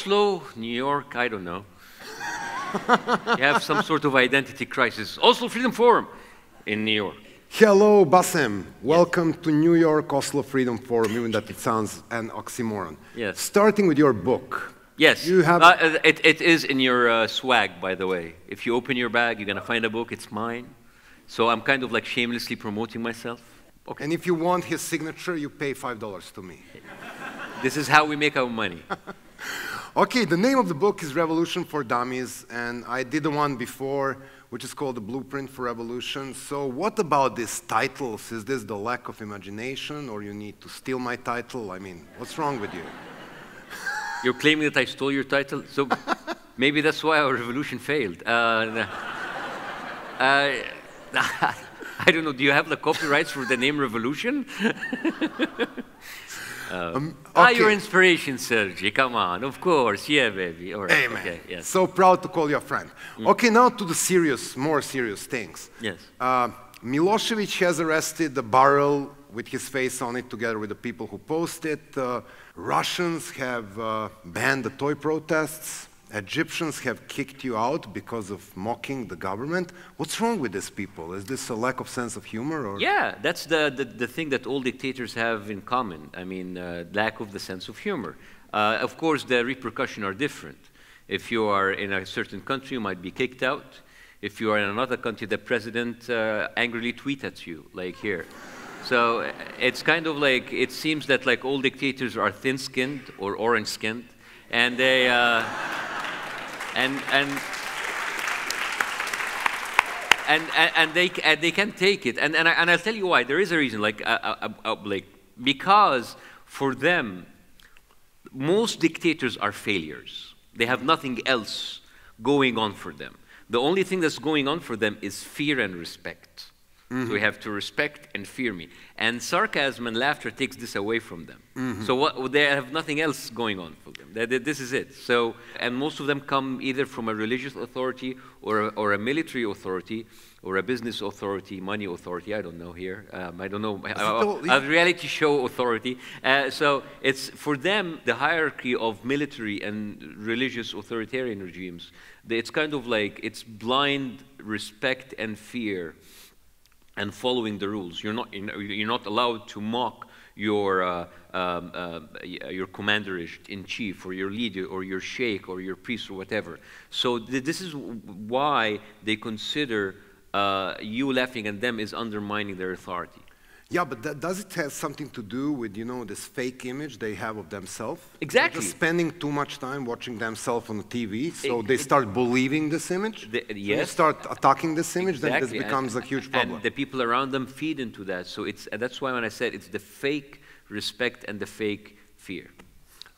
Oslo, New York, I don't know. you have some sort of identity crisis. Oslo Freedom Forum in New York. Hello, Bassem. Welcome to New York Oslo Freedom Forum, even that it sounds an oxymoron. Yes. Starting with your book. Yes. You have- Uh, it, it is in your uh, swag, by the way. If you open your bag, you're going to find a book. It's mine. So I'm kind of like shamelessly promoting myself. Okay. And if you want his signature, you pay $5 to me. This is how we make our money. Okay, the name of the book is Revolution for Dummies, and I did the one before, which is called The Blueprint for Revolution. So, what about these titles? Is this the lack of imagination, or you need to steal my title? I mean, what's wrong with you? You're claiming that I stole your title? So maybe that's why our revolution failed. Uh, uh, I don't know. Do you have the copyrights for the name Revolution? Um, Ah, okay. your inspiration, Srdja. Come on. Of course. Yeah, baby. All right. Amen. Okay. Yes. So proud to call you a friend. Okay, now to the serious, more serious things. Yes. Uh, Milosevic has arrested the barrel with his face on it together with the people who posted. Uh, Russians have uh, banned the toy protests. Egyptians have kicked you out because of mocking the government. What's wrong with these people? Is this a lack of sense of humor? Or? Yeah, that's the, the, the thing that all dictators have in common. I mean, uh, lack of the sense of humor. Uh, of course, the repercussions are different. If you are in a certain country, you might be kicked out. If you are in another country, the president uh, angrily tweets at you, like here. So uh, it's kind of like, it seems that like all dictators are thin-skinned or orange-skinned, and they, uh, and, and, and, and, they, and they can take it. And, and, I, and I'll tell you why. There is a reason, like, uh, uh, like, because for them, most dictators are failures. They have nothing else going on for them. The only thing that's going on for them is fear and respect. So we have to respect and fear me. And sarcasm and laughter takes this away from them. So what, they have nothing else going on for them. They- they- this is it. So, and most of them come either from a religious authority or a, or a military authority or a business authority, money authority. I don't know here. Um, I don't know. all- a reality show authority. Uh, so it's for them the hierarchy of military and religious authoritarian regimes. It's kind of like it's blind respect and fear and following the rules. You're not, you're not allowed to mock your, uh, um, uh, your commander in chief or your leader or your sheikh or your priest or whatever. So th- this is why they consider uh, you laughing at them is undermining their authority. Yeah, but that, does it have something to do with, you know, this fake image they have of themselves? Exactly. Just spending too much time watching themselves on the TV, so Ex- they start believing this image? The- When you start attacking this image, then Exactly, this and- becomes a huge problem. And the people around them feed into that. So it's, that's why when I said it's the fake respect and the fake fear.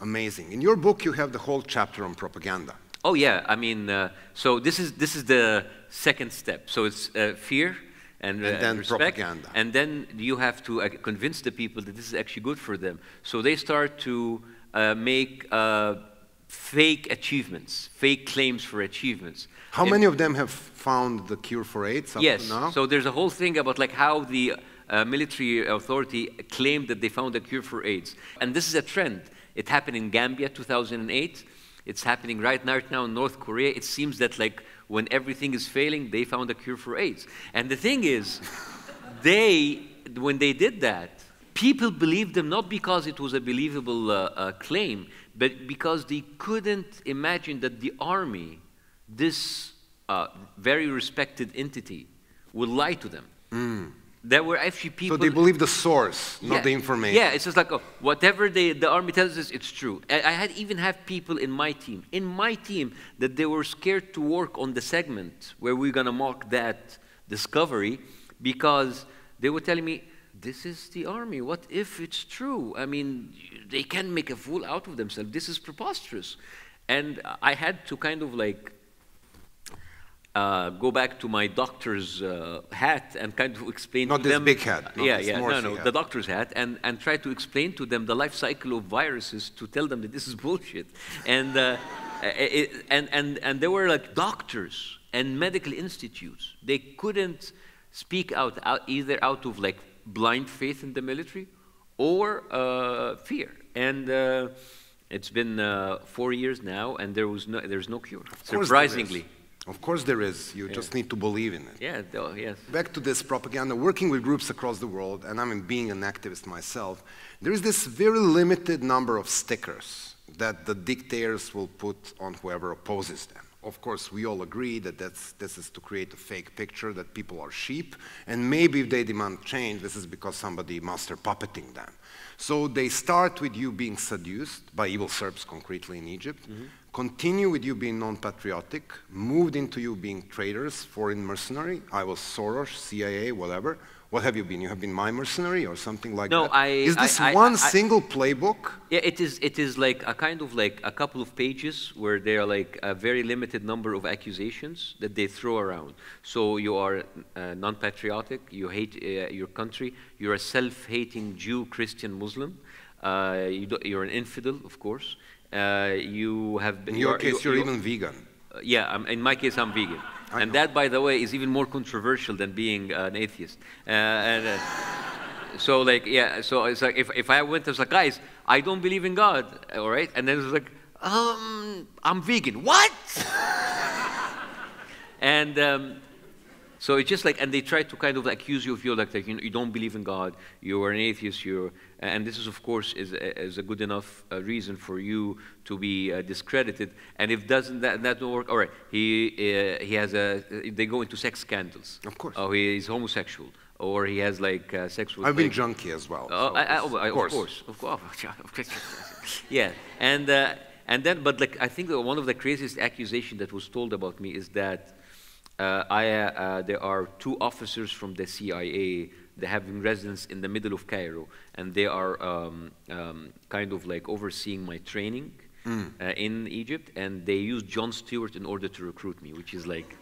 Amazing. In your book, you have the whole chapter on propaganda. Oh yeah, I mean, uh, so this is this is the second step. So it's uh, fear and, uh, And then respect, propaganda. and then you have to uh, convince the people that this is actually good for them. So they start to uh, make uh, fake achievements, fake claims for achievements. How If- many of them have found the cure for AIDS up Yes. to now? So there's a whole thing about like how the uh, military authority claimed that they found a cure for AIDS, and this is a trend. It happened in Gambia 2008. It's happening right now, right now in North Korea. It seems that like when everything is failing, they found a cure for AIDS. And the thing is, they when they did that, people believed them not because it was a believable uh, uh, claim, but because they couldn't imagine that the army, this uh, very respected entity, would lie to them. There were actually people. So they believe the source, not the information. Yeah, it's just like oh, whatever they, the army tells us, it's true. I, I had even have people in my team, in my team, that they were scared to work on the segment where we're gonna mock that discovery because they were telling me, "This is the army. What if it's true? I mean, they can make a fool out of themselves. This is preposterous." And I had to kind of like uh, go back to my doctor's uh, hat and kind of explain Not to this them. big hat, not yeah, this yeah, no, no, hat. the doctor's hat, and, and try to explain to them the life cycle of viruses to tell them that this is bullshit. And, uh, it, and, and, and there were like doctors and medical institutes. They couldn't speak out, out either out of like blind faith in the military or uh, fear. And, uh, It's been uh, four years now, and there was no, there's no cure. Of course there is. Surprisingly. Of course there is. You just need to believe in it. Yeah, though, yes. Back to this propaganda, working with groups across the world, and I mean being an activist myself, there is this very limited number of stickers that the dictators will put on whoever opposes them. Of course, we all agree that that's, this is to create a fake picture that people are sheep, and maybe if they demand change, this is because somebody master puppeting them. So they start with you being seduced by evil Serbs, concretely in Egypt, mm -hmm. continue with you being non-patriotic, moved into you being traitors, foreign mercenary. I was Soros, CIA, whatever. What have you been? You have been my mercenary or something like no, that? No, I. Is this I, one I, single playbook? Yeah, it is. It is like a kind of like a couple of pages where there are like a very limited number of accusations that they throw around. So you are uh, non-patriotic. You hate uh, your country. You're a self-hating Jew, Christian, Muslim. Uh, you are an infidel, of course. Uh, you have been. In your case, you're, you're even vegan. Uh, yeah, in my case, I'm vegan. I and know. that, by the way, is even more controversial than being uh, an atheist. Uh, and, uh, so, like, yeah, so it's like if, if I went, I was like, guys, I don't believe in God, all right? And then it was like, um, I'm vegan. What? and um, so it's just like, and they try to kind of accuse you of you like, like you, know, you don't believe in God, you are an atheist, you're, and this is of course is, is a good enough uh, reason for you to be uh, discredited. And if doesn't that, that don't work, all right, he, uh, he has a, they go into sex scandals. Of course. Oh, he is homosexual. Or he has like uh, sex with. I've been like, junkie as well. Uh, so I, I, of, course. of course, of course, yeah, and uh, and then, but like I think one of the craziest accusations that was told about me is that uh, I, uh, there are two officers from the CIA that have residence in the middle of Cairo, and they are um, um, kind of like overseeing my training mm. uh, in Egypt, and they use Jon Stewart in order to recruit me, which is like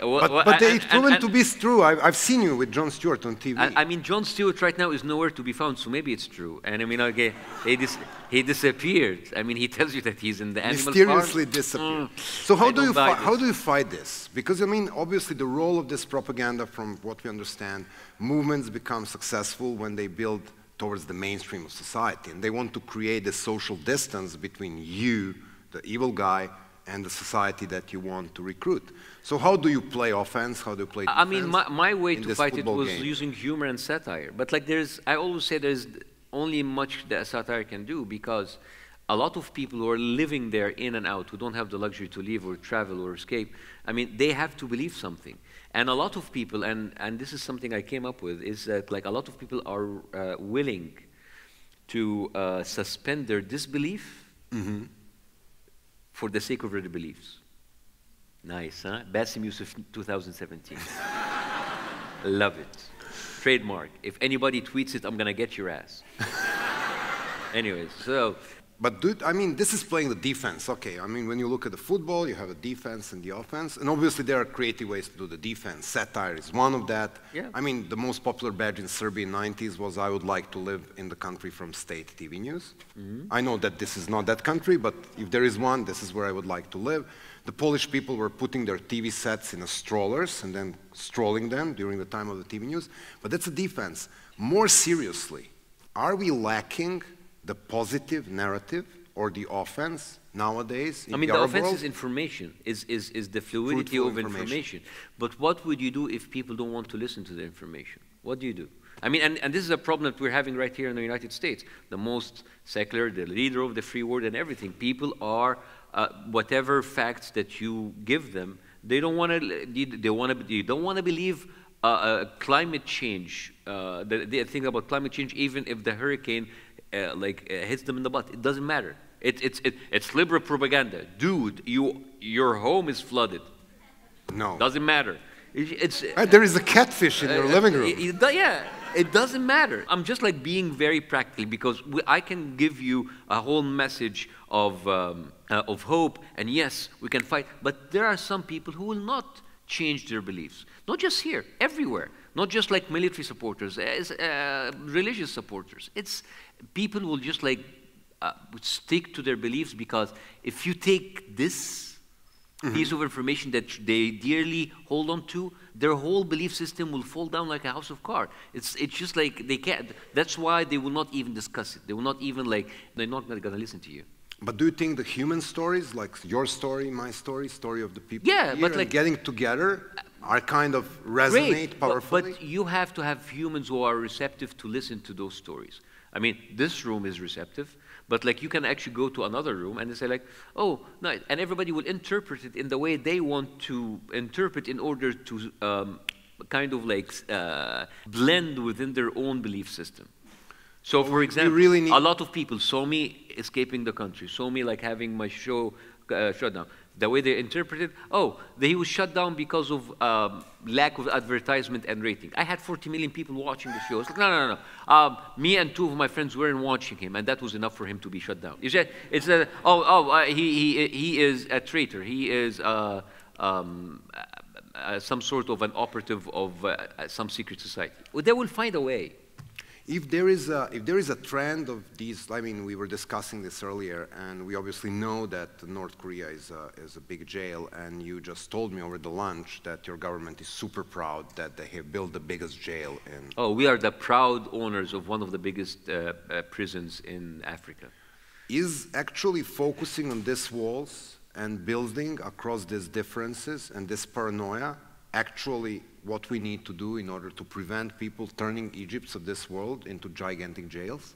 but, well, but it's proven and, to be true. I've, I've, seen you with Jon Stewart on TV. I, I, mean, Jon Stewart right now is nowhere to be found, so maybe it's true. And I mean, okay, he, dis he disappeared. I mean, he tells you that he's in the animal Mysteriously farm. disappeared. Mm, so how do you how do you fight this? Because I mean, obviously, the role of this propaganda, from what we understand, movements become successful when they build towards the mainstream of society, and they want to create a social distance between you, the evil guy, and the society that you want to recruit. So how do you play offense? How do you play defense? I mean, my, my way to fight it was game? using humor and satire. But like there's, I always say there's only much that satire can do because a lot of people who are living there in and out, who don't have the luxury to leave or travel or escape, I mean, they have to believe something. And a lot of people, and, and this is something I came up with, is that like a lot of people are uh, willing to uh, suspend their disbelief mm -hmm for the sake of their beliefs. Nice, huh? Bassem Youssef 2017. Love it. Trademark. If anybody tweets it, I'm going to get your ass. Anyways, so but dude, I mean, this is playing the defense. Okay, I mean, when you look at the football, you have a defense and the offense, and obviously there are creative ways to do the defense. Satire is one of that. Yeah. I mean, the most popular badge in Serbia in the 90s was "I would like to live in the country from state TV news." Mm -hmm. I know that this is not that country, but if there is one, this is where I would like to live. The Polish people were putting their TV sets in strollers and then strolling them during the time of the TV news. But that's a defense. More seriously, are we lacking the positive narrative or the offense nowadays I mean, the, the offense world? is information, is, is, is the fluidity Fruitful of information. information. But what would you do if people don't want to listen to the information? What do you do? I mean, and, and this is a problem that we're having right here in the United States. The most secular, the leader of the free world and everything. People are, uh, whatever facts that you give them, they don't want to, they, want to, they don't want to believe uh, uh, climate change, uh, the, the thing about climate change, even if the hurricane uh, like uh, hits them in the butt. It doesn't matter. It, it's, it, it's liberal propaganda. Dude, you, your home is flooded. No. Doesn't matter. It's, uh, there is a catfish in your uh, living room. Yeah, it doesn't matter. I'm just like being very practical because we, I can give you a whole message of, um, uh, of hope, and yes, we can fight. But there are some people who will not change their beliefs. Not just here, everywhere. Not just like military supporters, as uh, religious supporters. It's people will just like uh, stick to their beliefs because if you take this mm-hmm. piece of information that they dearly hold on to, their whole belief system will fall down like a house of cards. It's, it's just like they can't. That's why they will not even discuss it. They will not even like, they're not going to listen to you. But do you think the human stories, like your story, my story, story of the people yeah, here but like, getting together, are kind of resonate great, powerfully? But, but you have to have humans who are receptive to listen to those stories. I mean, this room is receptive, but like you can actually go to another room and they say like, oh, no, and everybody will interpret it in the way they want to interpret in order to um, kind of like uh, blend within their own belief system. So, for example, really a lot of people saw me escaping the country, saw me like having my show uh. The way they interpreted, oh, he was shut down because of um, lack of advertisement and rating. I had 40 million people watching the show. It's like, no, no, no. Um, me and two of my friends weren't watching him, and that was enough for him to be shut down. It's, a, it's a, oh, oh, uh, he, he, he is a traitor. He is uh, um, uh, some sort of an operative of uh, some secret society. They will find a way. If there, is a, if there is a trend of these, I mean, we were discussing this earlier, and we obviously know that North Korea is a, is a big jail, and you just told me over the lunch that your government is super proud that they have built the biggest jail in. Oh, we are the proud owners of one of the biggest uh, uh, prisons in Africa. Is actually focusing on these walls and building across these differences and this paranoia actually what we need to do in order to prevent people turning Egypts of this world into gigantic jails?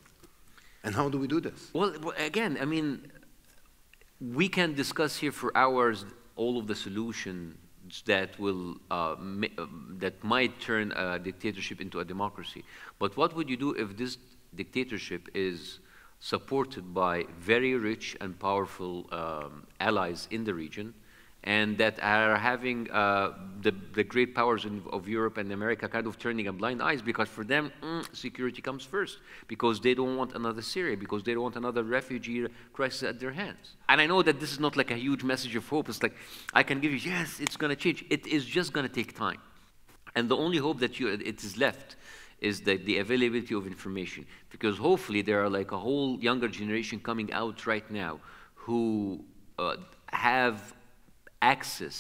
And how do we do this? Well, again, I mean, we can discuss here for hours all of the solutions that will uh, uh, that might turn a dictatorship into a democracy. But what would you do if this dictatorship is supported by very rich and powerful um, allies in the region? And that are having uh, the, the, great powers in, of Europe and America kind of turning a blind eyes because for them, mm, security comes first because they don't want another Syria, because they don't want another refugee crisis at their hands. And I know that this is not like a huge message of hope. It's like, I can give you, yes, it's going to change. It is just going to take time. And the only hope that you, it is left is that the availability of information. Because hopefully there are like a whole younger generation coming out right now who uh, have access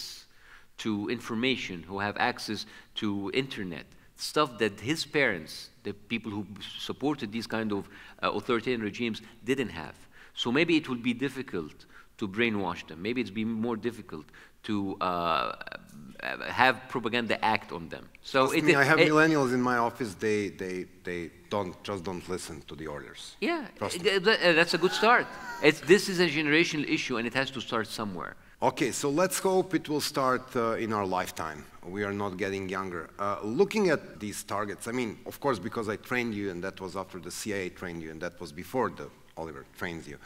to information, who have access to internet, stuff that his parents, the people who supported these kind of uh, authoritarian regimes, didn't have. So maybe it would be difficult to brainwash them. Maybe it's be more difficult to uh, have propaganda act on them. So it, me, I have it, millennials in my office. They, they, they don't just don't listen to the orders. Yeah, that's a good start. It's, this is a generational issue, and it has to start somewhere. Okay, so let's hope it will start uh, in our lifetime. We are not getting younger. Uh, looking at these targets, I mean, of course, because I trained you, and that was after the CIA trained you, and that was before the Oliver trains you.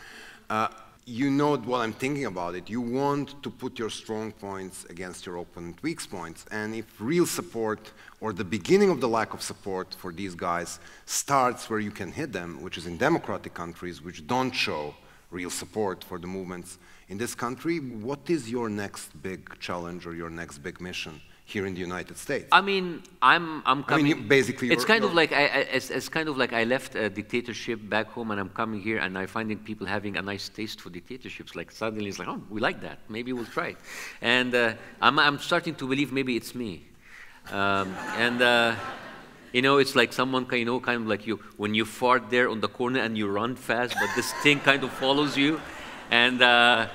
Uh, you know what I'm thinking about it. You want to put your strong points against your opponent's weak points. And if real support or the beginning of the lack of support for these guys starts where you can hit them, which is in democratic countries which don't show real support for the movements in this country. What is your next big challenge or your next big mission? here in the United States? I mean, I'm, I'm coming. I mean, basically, it's kind of like I, I, it's, it's, kind of like I left a dictatorship back home, and I'm coming here, and I'm finding people having a nice taste for dictatorships. Like suddenly, it's like, oh, we like that. Maybe we'll try it. And uh, I'm, I'm starting to believe maybe it's me. Um, and. Uh, you know, it's like someone, you know, kind of like you, when you fart there on the corner and you run fast, but this thing kind of follows you. And uh,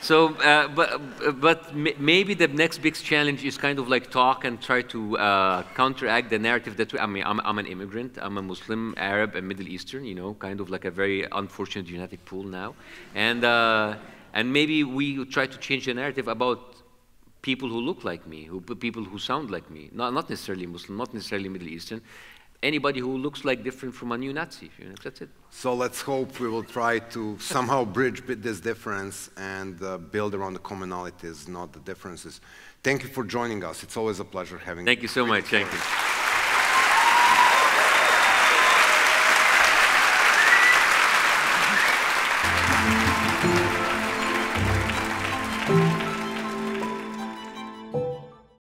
so, uh, but, but maybe the next big challenge is kind of like talk and try to uh, counteract the narrative that we, I mean, I'm, I'm, an immigrant, I'm a Muslim, Arab, and Middle Eastern, you know, kind of like a very unfortunate genetic pool now. And, uh, and maybe we try to change the narrative about people who look like me, who, people who sound like me, not, not necessarily Muslim, not necessarily Middle Eastern, anybody who looks like different from a neo-Nazi. You know, that's it. So let's hope we will try to somehow bridge this difference and uh, build around the commonalities, not the differences. Thank you for joining us. It's always a pleasure having Thank you. Thank you so much. Thank you.